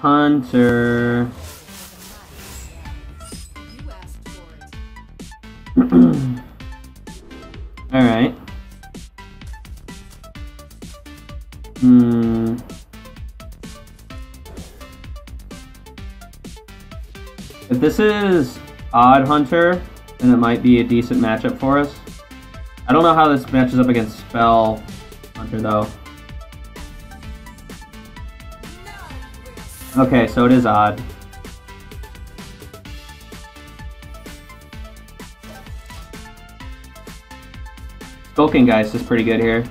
Hunter. Alright. Hmm. If this is Odd Hunter, then it might be a decent matchup for us. I don't know how this matches up against Spell Hunter, though. Okay, so it is odd. Skulking Geist is pretty good here.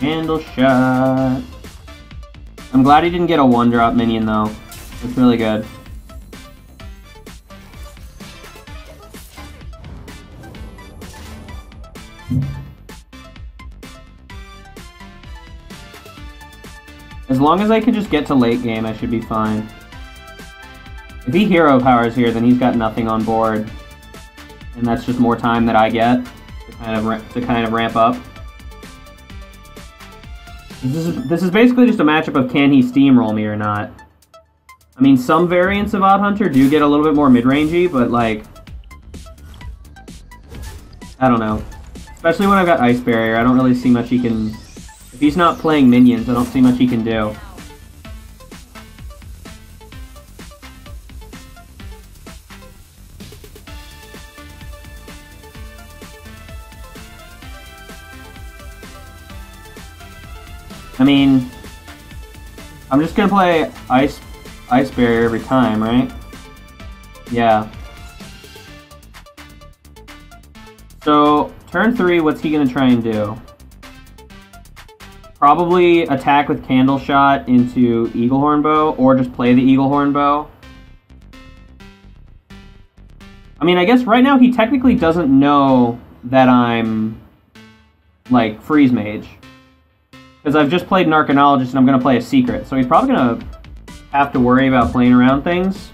Candle shot. I'm glad he didn't get a one drop minion though. It's really good. Long as I can just get to late game, I should be fine. If he hero powers here, then he's got nothing on board. And that's just more time that I get to kind of, to kind of ramp up. This is, this is basically just a matchup of can he steamroll me or not. I mean, some variants of Odd Hunter do get a little bit more mid-rangey, but like... I don't know. Especially when I've got Ice Barrier, I don't really see much he can... If he's not playing minions, I don't see much he can do. I mean, I'm just gonna play Ice Ice Barrier every time, right? Yeah. So, turn three, what's he gonna try and do? Probably attack with Candle Shot into Eagle Horn Bow, or just play the Eagle Horn Bow. I mean, I guess right now he technically doesn't know that I'm, like, Freeze Mage. Because I've just played an Arcanologist and I'm going to play a Secret. So he's probably going to have to worry about playing around things.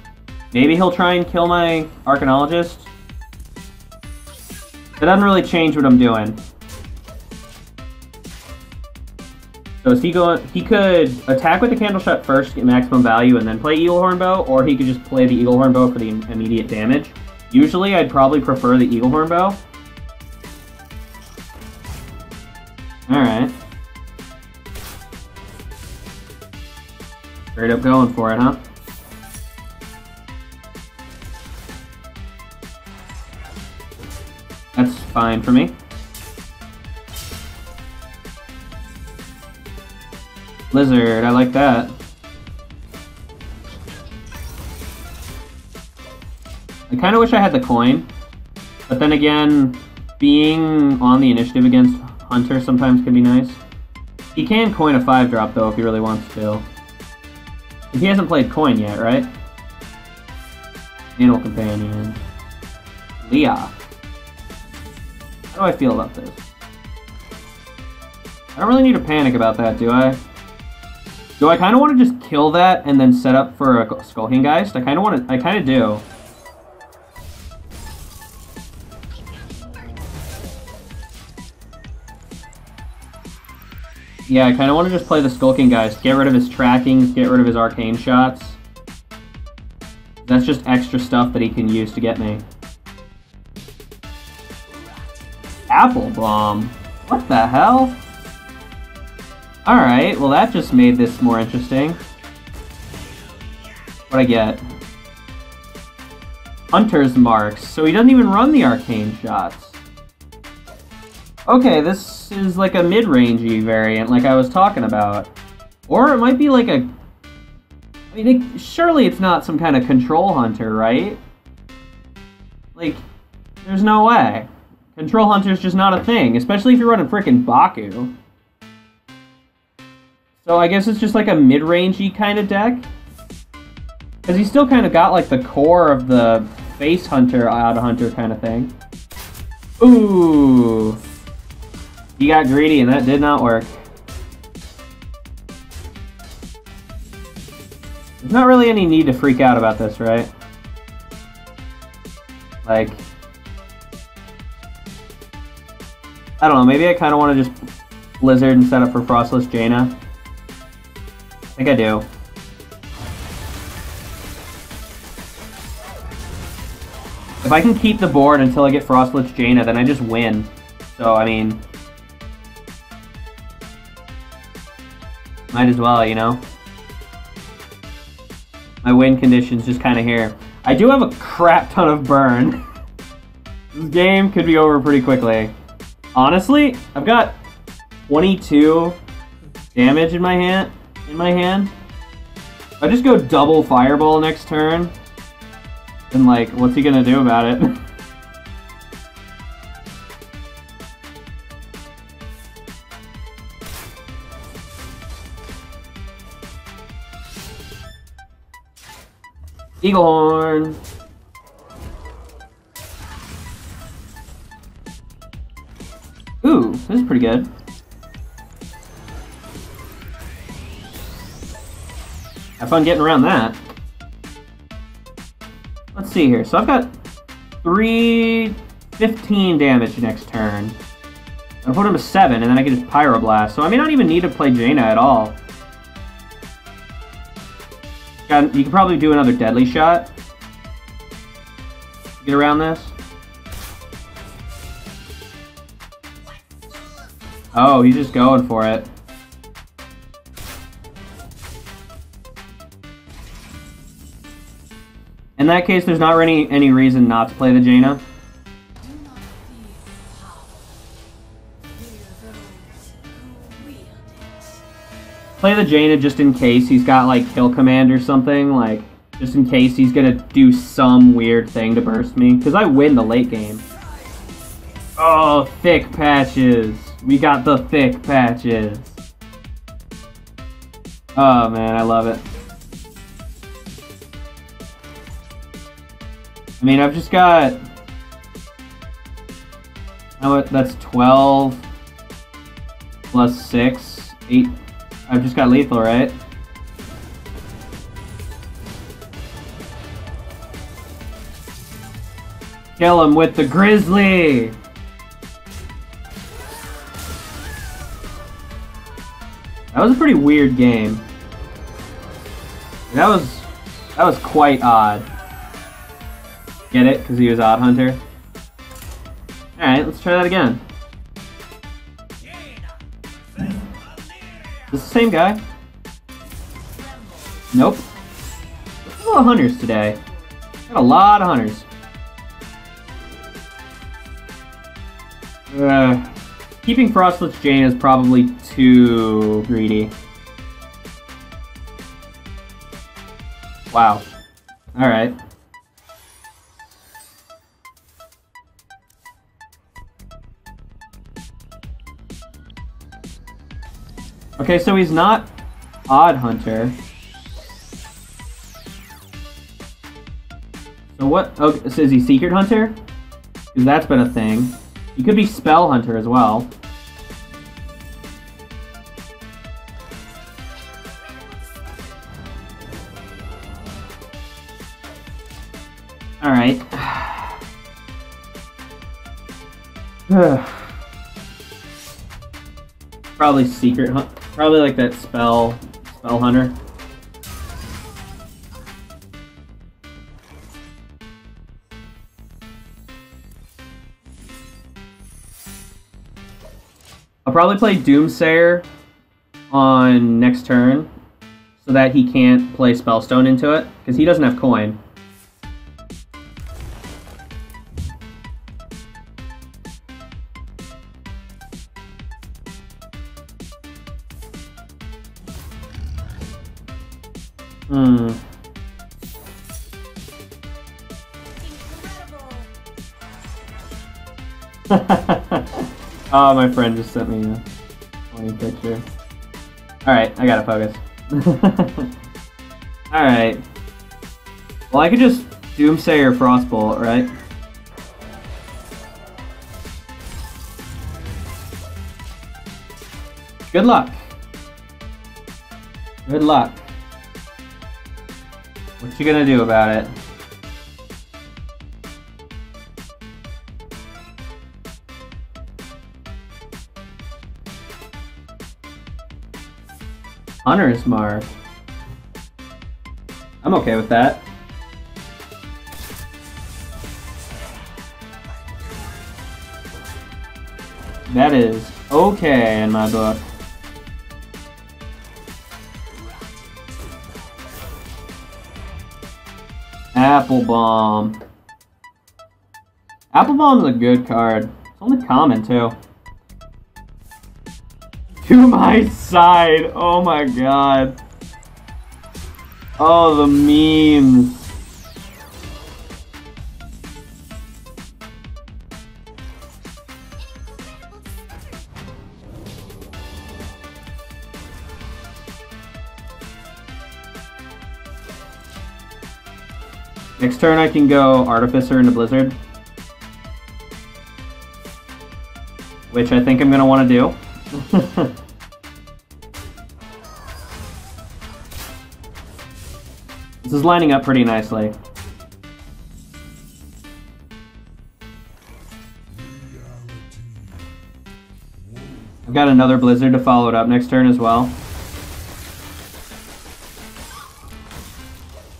Maybe he'll try and kill my Arcanologist. It doesn't really change what I'm doing. So he? He could attack with the Candle Shot first, get maximum value, and then play Eagle Horn Bow, or he could just play the Eagle Horn Bow for the immediate damage. Usually, I'd probably prefer the Eagle Horn Bow. Alright. Straight up going for it, huh? That's fine for me. Blizzard, I like that. I kind of wish I had the coin, but then again, being on the initiative against Hunter sometimes can be nice. He can coin a 5-drop though if he really wants to. He hasn't played Coin yet, right? Animal Companion. Leah. How do I feel about this? I don't really need to panic about that, do I? Do I kind of want to just kill that and then set up for a Skulking Geist? I kind of want to. I kind of do. Yeah, I kind of want to just play the Skulking Geist, get rid of his tracking, get rid of his arcane shots. That's just extra stuff that he can use to get me. Apple Bomb? What the hell? Alright, well that just made this more interesting. What I get? Hunter's Marks, so he doesn't even run the arcane shots. Okay, this is like a mid-rangey variant, like I was talking about. Or it might be like a... I mean, it, surely it's not some kind of control hunter, right? Like, there's no way. Control hunter's just not a thing, especially if you're running freaking Baku. So I guess it's just like a mid-rangey kind of deck. Because he's still kind of got like the core of the face hunter, out hunter kind of thing. Ooh. He got greedy and that did not work. There's not really any need to freak out about this, right? Like... I don't know, maybe I kind of want to just Blizzard and set up for Frost Lich Jaina. I think I do. If I can keep the board until I get Frost Lich Jaina, then I just win. So, I mean... Might as well, you know? My win condition's just kind of here. I do have a crap ton of burn. this game could be over pretty quickly. Honestly, I've got 22 damage in my hand. In my hand. I just go double fireball next turn. And like, what's he gonna do about it? Eagle horn. Ooh, this is pretty good. Have fun getting around that. Let's see here. So I've got 315 damage next turn. I'll put him to 7, and then I can just Pyroblast. So I may not even need to play Jaina at all. You can probably do another Deadly Shot. Get around this. Oh, he's just going for it. In that case, there's not any, any reason not to play the Jaina. Play the Jaina just in case he's got like kill command or something, like just in case he's gonna do some weird thing to burst me, because I win the late game. Oh, thick patches. We got the thick patches. Oh man, I love it. Mean, I've just got... How that's 12 plus 6, 8. I've just got lethal, right? Kill him with the grizzly! That was a pretty weird game. That was that was quite odd. Get it? Because he was Odd Hunter? Alright, let's try that again. Is the same guy? Nope. a lot of hunters today. Got a lot of hunters. Uh, Keeping Frost Lich Jaina is probably too greedy. Wow. Alright. Okay, so he's not Odd Hunter. So what? Oh, so is he Secret Hunter? Because that's been a thing. He could be Spell Hunter as well. Alright. Probably Secret Hunt. Probably like that Spell, Spell Hunter. I'll probably play Doomsayer on next turn so that he can't play Spellstone into it, because he doesn't have coin. Hmm. oh, my friend just sent me a funny picture. Alright, I gotta focus. Alright. Well, I could just Doomsayer Frostbolt, right? Good luck. Good luck. What you gonna do about it? Hunter's Mark. I'm okay with that. That is okay in my book. Apple Bomb. Apple Bomb's a good card. It's only common, too. To my side! Oh my god. Oh, the memes. Next turn I can go Artificer into Blizzard. Which I think I'm going to want to do. this is lining up pretty nicely. I've got another Blizzard to follow it up next turn as well.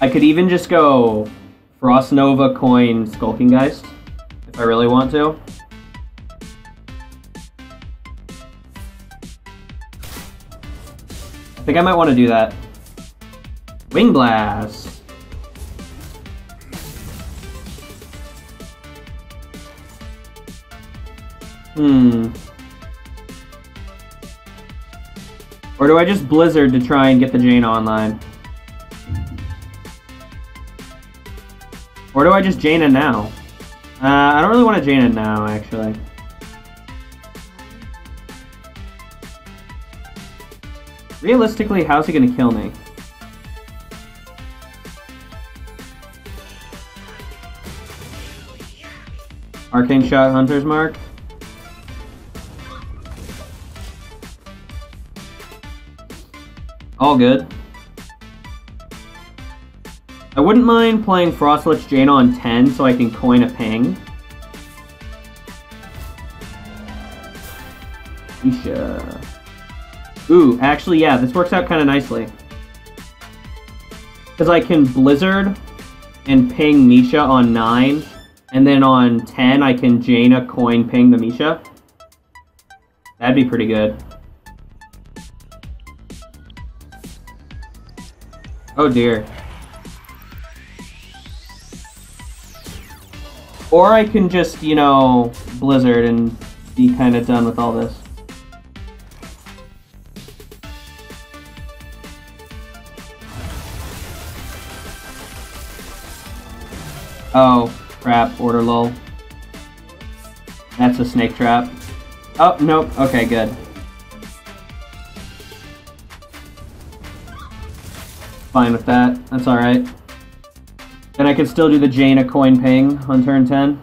I could even just go Frost Nova coin Skulking Geist, if I really want to. I think I might want to do that. Wing Blast! Hmm. Or do I just Blizzard to try and get the Jaina online? Or do I just Jaina now? Uh, I don't really want to Jaina now, actually. Realistically, how's he gonna kill me? Arcane Shot Hunter's Mark? All good. I wouldn't mind playing Frostlich Jaina on 10 so I can coin a ping. Isha. Ooh, actually, yeah, this works out kind of nicely. Because I can Blizzard and ping Misha on 9, and then on 10 I can Jaina coin ping the Misha. That'd be pretty good. Oh dear. Or I can just, you know, Blizzard and be kind of done with all this. Oh, crap, order lull. That's a snake trap. Oh, nope, okay, good. Fine with that, that's alright. Then I can still do the Jaina coin ping on turn 10.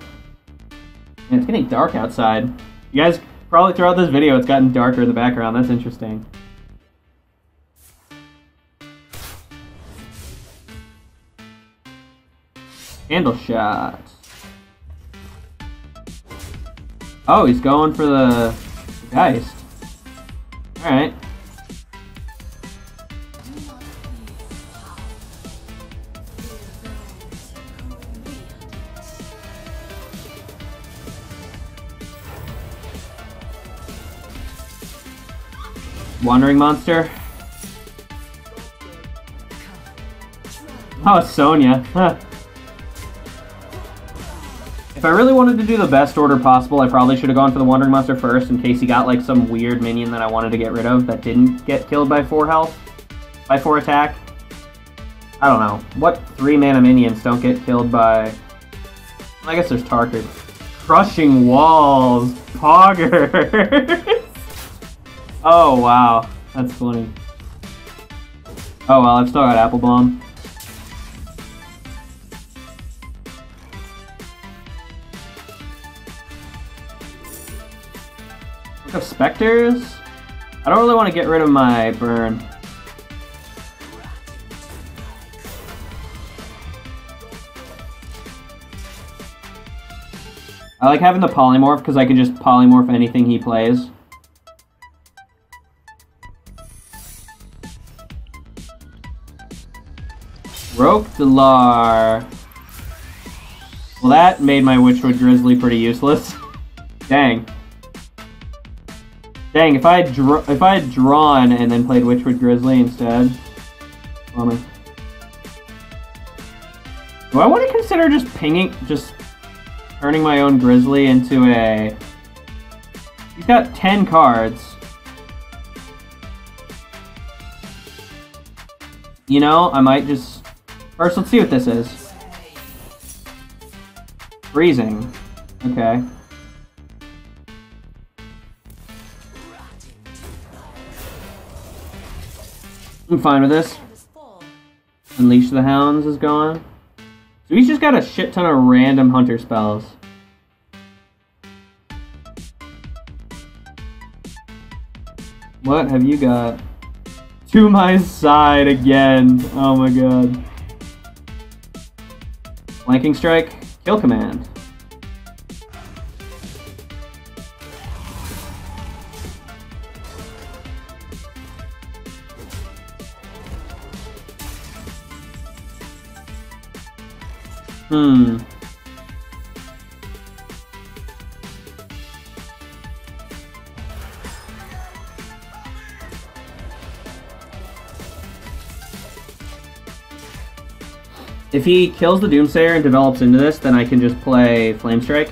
And it's getting dark outside. You guys, probably throughout this video, it's gotten darker in the background. That's interesting. Candle shot. Oh, he's going for the Geist. Alright. Wandering Monster. Oh, Sonya. if I really wanted to do the best order possible, I probably should have gone for the Wandering Monster first in case he got like some weird minion that I wanted to get rid of that didn't get killed by 4 health, by 4 attack. I don't know. What 3 mana minions don't get killed by... I guess there's Tarkard. Crushing Walls! Pogger! Oh, wow. That's funny. Oh, well, I've still got Apple Bomb. Book of Specters? I don't really want to get rid of my burn. I like having the polymorph because I can just polymorph anything he plays. Rhok'delar. Well, that made my Witchwood Grizzly pretty useless. Dang. Dang, if I had if I had drawn and then played Witchwood Grizzly instead. Bummer. Do I want to consider just pinging, just turning my own Grizzly into a... He's got 10 cards. You know, I might just... First, let's see what this is. Freezing. Okay. I'm fine with this. Unleash the Hounds is gone. So he's just got a shit ton of random hunter spells. What have you got? To my side again. Oh my god. Flanking strike, kill command. Hmm. If he kills the Doomsayer and develops into this, then I can just play Flame Strike.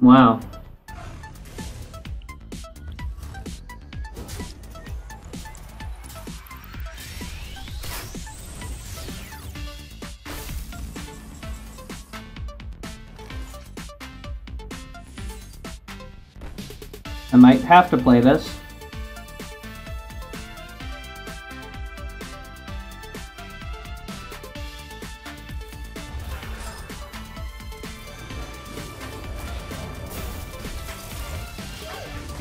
Wow. I might have to play this.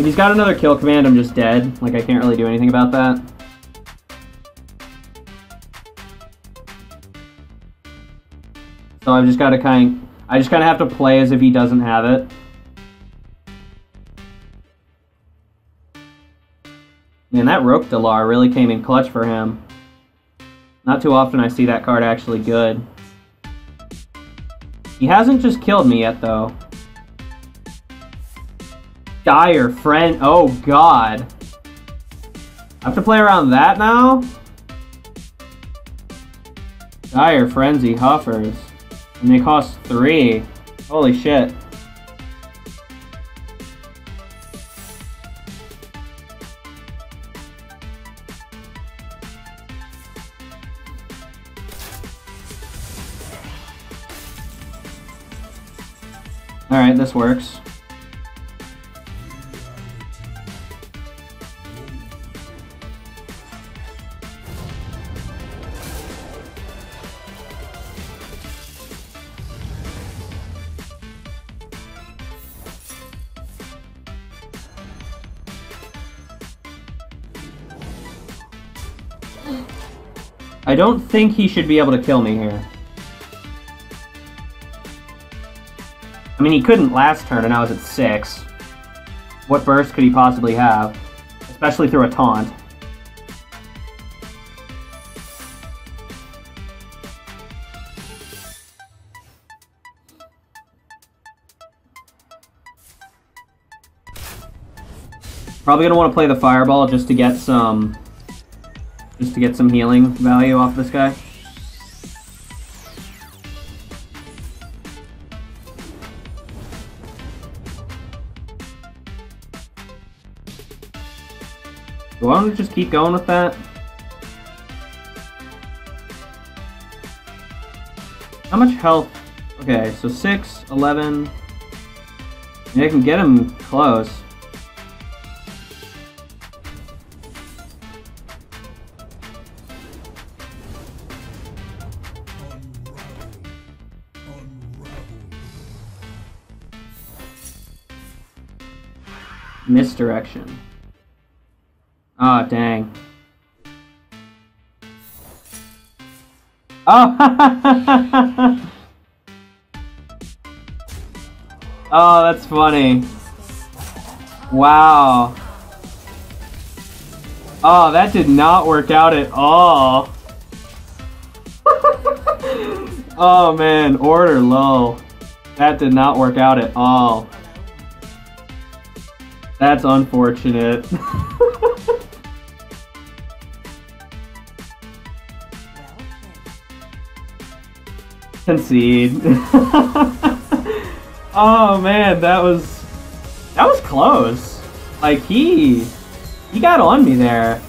He's got another kill command, I'm just dead. Like, I can't really do anything about that. So I've just got to kind I just kind of have to play as if he doesn't have it. Man, that Rhok'delar really came in clutch for him. Not too often I see that card actually good. He hasn't just killed me yet, though. Dire Frenzy. Oh, God. I have to play around that now? Dire Frenzy Huffers. And they cost three. Holy shit. Alright, this works. Don't think he should be able to kill me here. I mean, he couldn't last turn, and I was at 6. What burst could he possibly have? Especially through a taunt. Probably gonna want to play the Fireball just to get some just to get some healing value off this guy. Do I want to just keep going with that? How much health? Okay, so 6, 11. Maybe I can get him close. Misdirection. Oh, dang. Oh! oh, that's funny. Wow. Oh, that did not work out at all. oh man, order low. That did not work out at all. That's unfortunate. Concede. oh man, that was that was close. Like he he got on me there.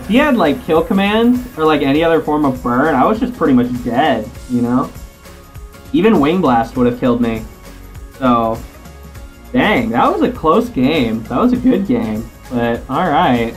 If he had like kill command or like any other form of burn, I was just pretty much dead, you know? Even Wing Blast would have killed me. So, dang, that was a close game. That was a good game. But, alright.